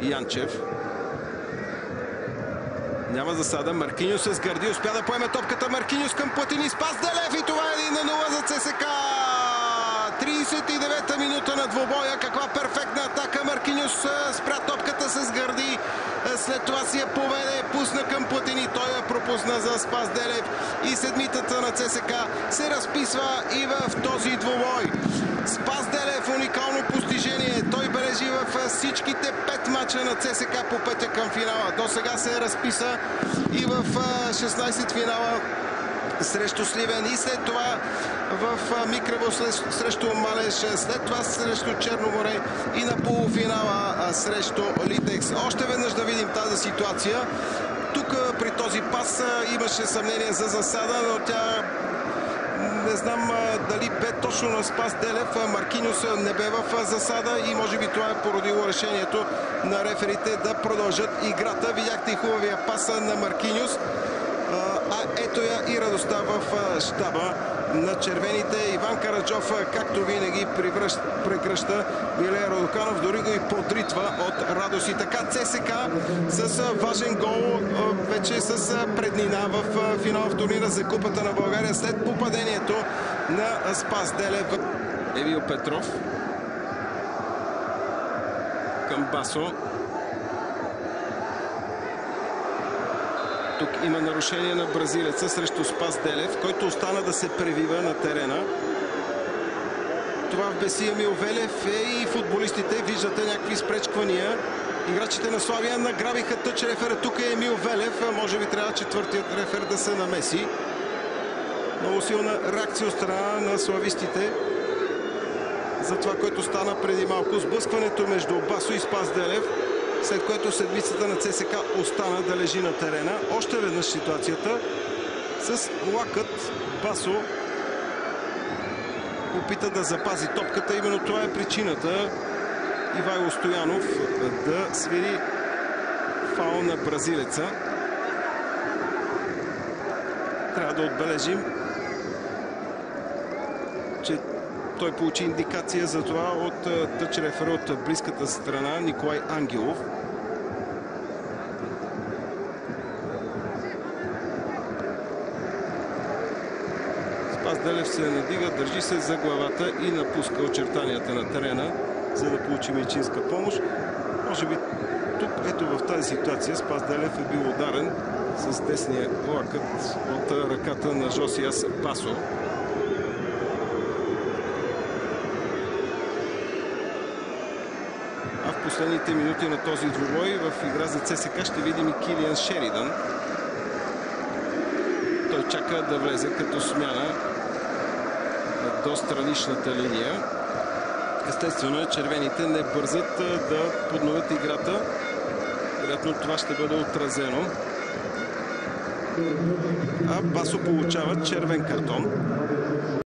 Янчев. Няма засада. Маркиньос с гърди. Успя да поеме топката. Маркиньос към Платини. Спас Делев и това е 1 на 0 за ЦСК. 39-та минута на двобоя. Каква перфектна атака. Маркиньос спря топката с гърди. След това си я поведе, пусна към Платини. Той я пропусна за Спас Делев. И седмитата на ЦСК се разписва и в този двубой. Спас Делев уникално постижение. Той бележи в всичките мача на ЦСК по пътя към финала. До сега се разписа и в 16 финала срещу Сливен и след това в Микрево срещу Малеш, след това срещу Черноморе и на полуфинала срещу Литекс. Още веднъж да видим тази ситуация. Тук при този пас имаше съмнение за засада, но тя не знам дали бе точно на Спас Делев. Маркиньос не бе в засада и може би това е породило решението на реферите да продължат играта. Видяхте и хубавия паса на Маркиньос. А ето я и радостта в щаба на червените. Иван Караджов, както винаги, прегръща Вилея Родоканов, дори го и подритва от радост. И така ЦСК с важен гол, вече с преднина в финал в турнира за Купата на България след попадението на Спас Делев. Евил Петров към Басо. Тук има нарушение на бразилеца срещу Спас Делев, който остана да се превива на терена. Това в Бесия Милвелев е и футболистите. Виждате някакви спречквания. Играчите на Славия награбиха тъч рефера. Тук е Емил Велев. Може би трябва четвъртият рефер да се намеси. Много силна реакция от страна на славистите за това, което стана преди малко. Сблъскването между Басо и Спас Делев след което седмицата на ЦСК остана да лежи на терена. Още веднъж ситуацията с лакът Басо опита да запази топката. Именно това е причината Ивайло Стоянов да свири фаул на бразилеца. Трябва да отбележим, че той получи индикация за това от тъч рефер от близката страна Николай Ангелов. Спас Делев се надига, държи се за главата и напуска очертанията на терена, за да получи медицинска помощ. Може би тук, ето в тази ситуация, Спас Делев е бил ударен с десния лакът от ръката на Жосиас Пасо. Последните минути на този двубой в игра за ЦСК ще видим и Килиан Шеридан. Той чака да влезе като смяна до страничната линия. Естествено, червените не бързат да подновят играта. Вероятно това ще бъде отразено. А Басо получава червен картон.